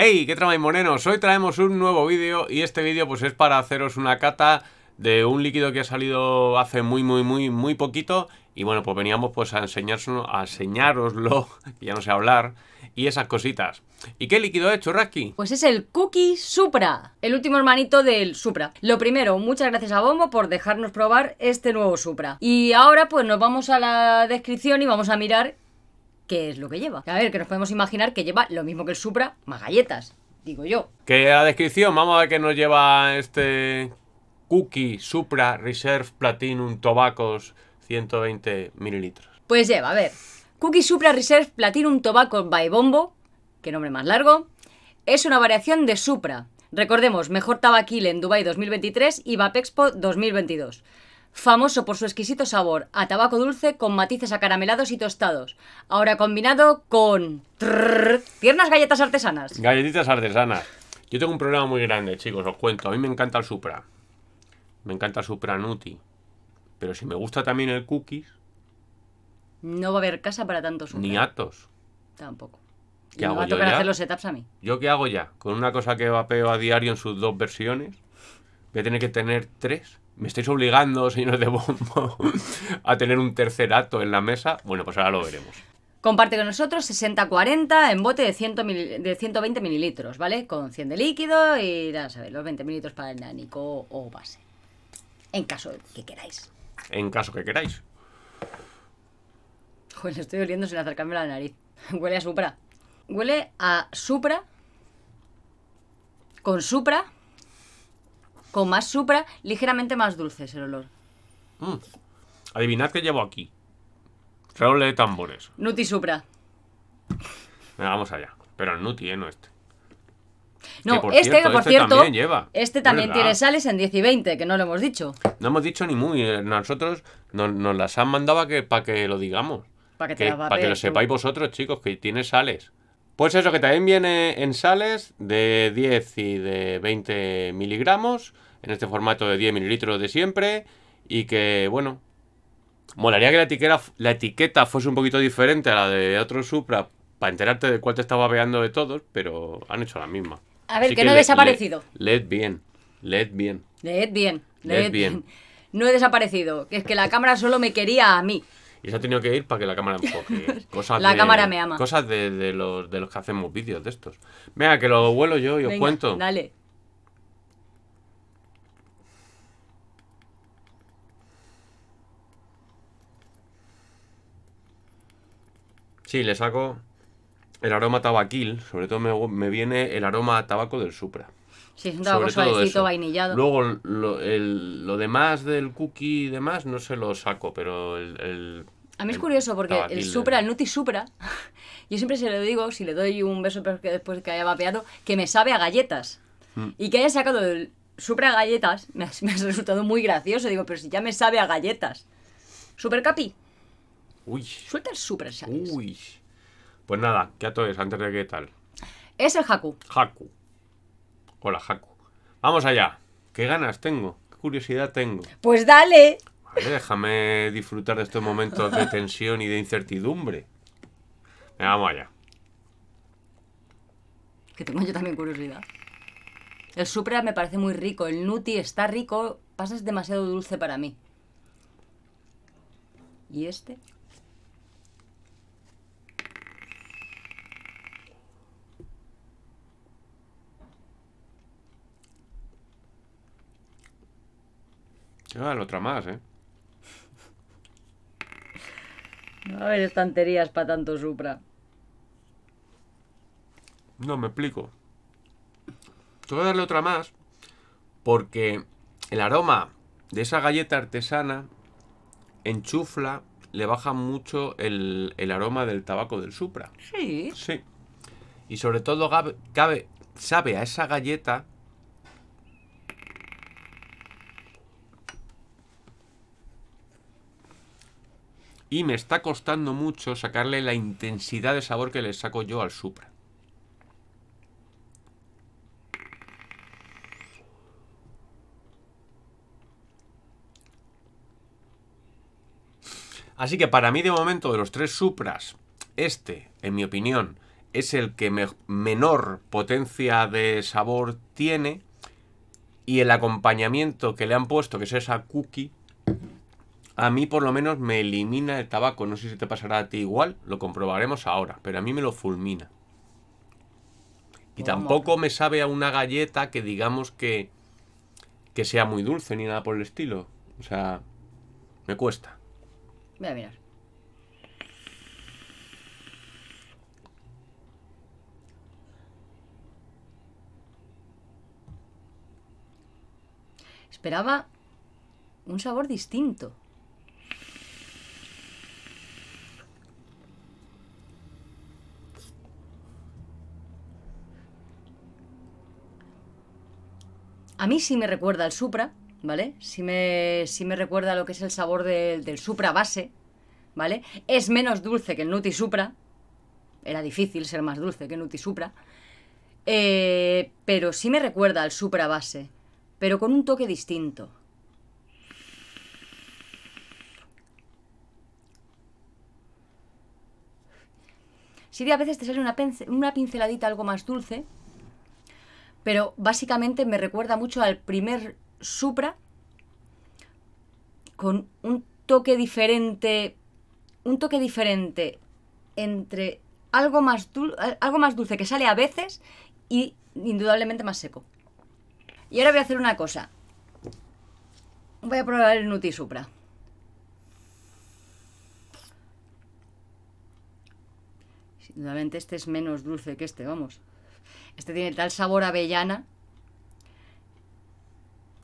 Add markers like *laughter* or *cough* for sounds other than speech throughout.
¡Hey! ¿Qué tramáis morenos? Hoy traemos un nuevo vídeo y este vídeo pues es para haceros una cata de un líquido que ha salido hace muy muy muy muy poquito y bueno pues veníamos pues a a enseñároslo, *laughs* ya no sé hablar y esas cositas. ¿Y qué líquido es, Churrasqui? Pues es el Cookie Supra, el último hermanito del Supra. Lo primero, muchas gracias a Bombo por dejarnos probar este nuevo Supra. Y ahora pues nos vamos a la descripción y vamos a mirar qué es lo que lleva. A ver, que nos podemos imaginar que lleva lo mismo que el Supra, más galletas, digo yo. Que la descripción, vamos a ver qué nos lleva este Cookie Supra Reserve Platinum Tobaccos 120 mililitros. Pues lleva, a ver, Cookie Supra Reserve Platinum Tobacco by Bombo, que nombre más largo, es una variación de Supra. Recordemos, mejor tabaquil en Dubai 2023 y Vapexpo 2022. Famoso por su exquisito sabor a tabaco dulce con matices acaramelados y tostados. Ahora combinado con... trrr, tiernas galletas artesanas. Galletitas artesanas. Yo tengo un problema muy grande, chicos, os cuento. A mí me encanta el Supra. Me encanta el Supra Nuti. Pero si me gusta también el Cookies, No va a haber casa para tanto Supra. ni Atos. Tampoco. ¿Qué Y me hago va a yo tocar hacer los setups a mí. ¿Yo qué hago ya? Con una cosa que vapeo a diario en sus dos versiones. Voy a tener que tener tres. ¿Me estáis obligando, señores de bombo, a tener un tercer acto en la mesa? Bueno, pues ahora lo veremos. Comparte con nosotros 60-40 en bote de, 100 mil- de 120 mililitros, ¿vale? Con 100 de líquido y ya sabéis, los 20 mililitros para el nánico o base. En caso que queráis. En caso que queráis. Joder, le estoy oliendo sin acercarme a la nariz. *laughs* Huele a Supra. Huele a Supra. Con Supra. Con más Supra. Ligeramente más dulce es el olor. Mm. Adivinad qué llevo aquí. Redoble de tambores. Nuti Supra. Venga, vamos allá. Pero el Nuti, ¿eh? No este. No, por este cierto, que por este cierto. también lleva. Este también ¿Verdad? tiene sales en 10 y 20, que no lo hemos dicho. No hemos dicho ni muy. eh, Nosotros nos, nos las han mandado para que, para que lo digamos. Para que Que- para que lo sepáis vosotros, chicos, que tiene sales. Pues eso, que también viene en sales de 10 y de 20 miligramos, en este formato de 10 mililitros de siempre, y que, bueno, molaría que la etiqueta, la etiqueta fuese un poquito diferente a la de otro Supra, para enterarte de cuál te estaba veando de todos, pero han hecho la misma. A ver, Así que no he le- desaparecido. le- Leed bien, leed bien. Leed bien. Leed bien. bien. No he desaparecido. Que es que la cámara solo me quería a mí. Y se ha tenido que ir para que la cámara enfoque. *laughs* ¿eh? Cosas La de- cámara me ama. Cosas de, de los, de los que hacemos vídeos de estos. Venga, que lo vuelo yo y os cuento. Dale. Sí, le saco el aroma tabaquil. Sobre todo me, me viene el aroma a tabaco del Supra. Sí, es un tabaco suavecito, vainillado. Luego lo, el- lo demás del cookie y demás no se lo saco, pero el... el- A mí es curioso porque el Supra, el Nuti Supra, *laughs* yo siempre se lo digo, si le doy un beso después que haya vapeado, que me sabe a galletas. Mm. Y que haya sacado el Supra a galletas, *laughs* me ha, me ha resultado muy gracioso. Digo, pero si ya me sabe a galletas. Super Capi, Uy, suelta el Supra, ¿sabes? uy. Pues nada, ¿qué ato es antes de qué tal? Es el Haku. Haku. Hola, Haku. Vamos allá. ¿Qué ganas tengo? ¿Qué curiosidad tengo? Pues dale. Vale, déjame disfrutar de estos momentos de tensión y de incertidumbre. Venga, vamos allá. Que tengo yo también curiosidad. El Supra me parece muy rico, el Nuti está rico, pasa es demasiado dulce para mí. ¿Y este? Llega otra más, ¿eh? No haber estanterías para tanto Supra. No, me explico. Tengo que darle otra más porque el aroma de esa galleta artesana enchufla, le baja mucho el, el aroma del tabaco del Supra. Sí. Sí. Y sobre todo cabe, sabe a esa galleta y me está costando mucho sacarle la intensidad de sabor que le saco yo al Supra. Así que para mí de momento de los tres Supras, este, en mi opinión, es el que me- menor potencia de sabor tiene y el acompañamiento que le han puesto, que es esa cookie, a mí por lo menos me elimina el tabaco. No sé si te pasará a ti igual, lo comprobaremos ahora, pero a mí me lo fulmina. Y tampoco me sabe a una galleta que digamos que, que sea muy dulce ni nada por el estilo. O sea, me cuesta. Voy a mirar. Esperaba un sabor distinto. Mí sí me recuerda al Supra, ¿vale? Sí me, sí me recuerda lo que es el sabor del- Supra base, ¿vale? Es menos dulce que el Nuti Supra. Era difícil ser más dulce que Nuti Supra. Eh, pero sí me recuerda al Supra base, pero con un toque distinto. Sí, a veces te sale una pinceladita algo más dulce, pero básicamente me recuerda mucho al primer Supra con un toque diferente, un toque diferente entre algo más, dul- algo más dulce que sale a veces y indudablemente más seco. Y ahora voy a hacer una cosa. Voy a probar el Nuti Supra. Indudablemente este es menos dulce que este, vamos. Este tiene tal sabor avellana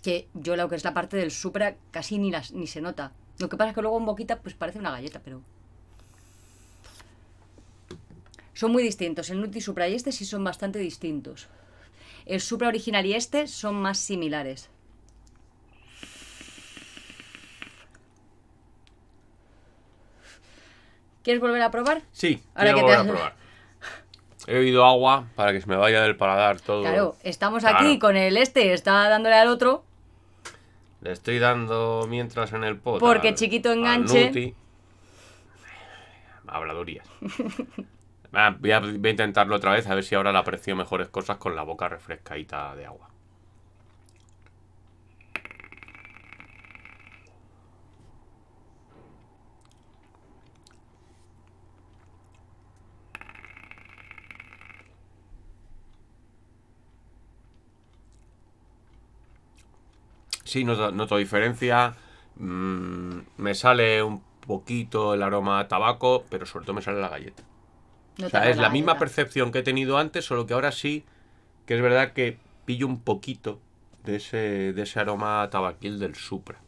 que yo lo que es la parte del Supra casi ni, las, ni se nota. Lo que pasa es que luego en boquita pues parece una galleta, pero... Son muy distintos. El Nuti Supra y este sí son bastante distintos. El Supra original y este son más similares. ¿Quieres volver a probar? Sí, Ahora quiero que volver a probar. He bebido agua para que se me vaya del paladar todo. Claro, estamos Claro. aquí con el este, está dándole al otro. Le estoy dando mientras en el pot. Porque al- chiquito enganche. Nuti. Habladurías. Va, *laughs* voy, a, voy a intentarlo otra vez a ver si ahora le aprecio mejores cosas con la boca refrescadita de agua. Sí, noto, noto diferencia. Mm, me sale un poquito el aroma a tabaco, pero sobre todo me sale la galleta. No o sea, te es la misma percepción que he tenido antes, solo que ahora sí que es verdad que pillo un poquito de ese, de ese aroma tabaquil del Supra.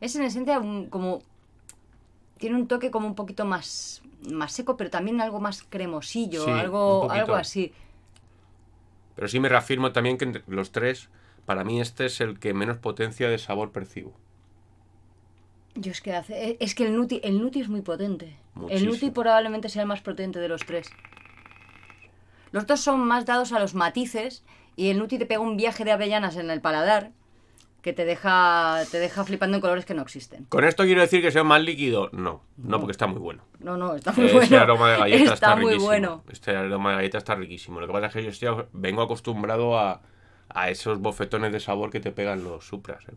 Es en esencia un- como. Tiene un toque como un poquito más, más seco, pero también algo más cremosillo, Sí, algo, algo así. Pero sí me reafirmo también que entre los tres, para mí este es el que menos potencia de sabor percibo. Yo es que hace. Es que el Nuti, el Nuti es muy potente. El. Nuti probablemente sea el más potente de los tres. Los dos son más dados a los matices y el Nuti te pega un viaje de avellanas en el paladar que te deja, te deja flipando en colores que no existen. ¿Con esto quiero decir que sea más líquido? No, no, porque está muy bueno. No, no, está muy Ese bueno. aroma de galleta *laughs* está, está muy riquísimo. bueno. Este aroma de galleta está riquísimo. Lo que pasa es que yo estoy- vengo acostumbrado a, a esos bofetones de sabor que te pegan los supras. ¿eh?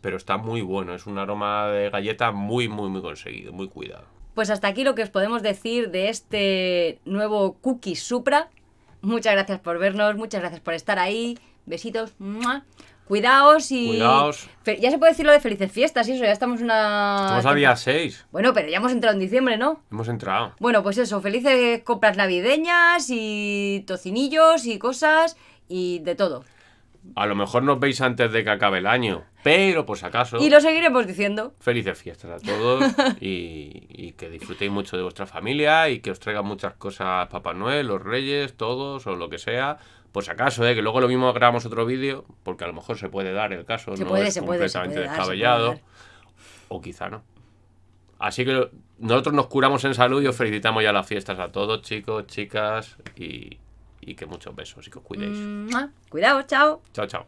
Pero está muy bueno. Es un aroma de galleta muy, muy, muy conseguido. Muy cuidado. Pues hasta aquí lo que os podemos decir de este nuevo Cookie Supra. Muchas gracias por vernos, muchas gracias por estar ahí. Besitos. ¡mua! Cuidaos y. Cuidaos. Ya se puede decir lo de felices fiestas y eso, ya estamos una. Estamos a día 6. Bueno, pero ya hemos entrado en diciembre, ¿no? Hemos entrado. Bueno, pues eso, felices compras navideñas y tocinillos y cosas y de todo. A lo mejor nos veis antes de que acabe el año. Pero, por si acaso, Y lo seguiremos diciendo. felices fiestas a todos. *laughs* y, y que disfrutéis mucho de vuestra familia. Y que os traigan muchas cosas Papá Noel, los Reyes, todos o lo que sea. Por si acaso, ¿eh? que luego lo mismo grabamos otro vídeo. Porque a lo mejor se puede dar el caso. Se no puede, es se puede, se completamente puede se puede descabellado. dar. O quizá no. Así que nosotros nos curamos en salud y os felicitamos ya las fiestas a todos, chicos, chicas. Y, y que muchos besos y que os cuidéis. ¡Mua! Cuidado, chao. Chao, chao.